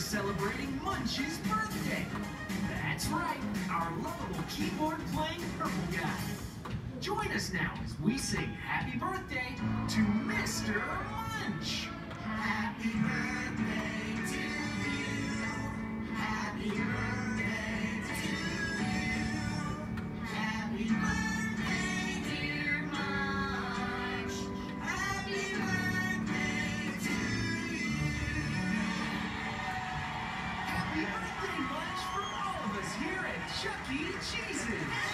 celebrating Munch's birthday. That's right, our lovable keyboard-playing purple guy. Join us now as we sing happy birthday to Mr. It's much for all of us here at Chuck E. Cheese's.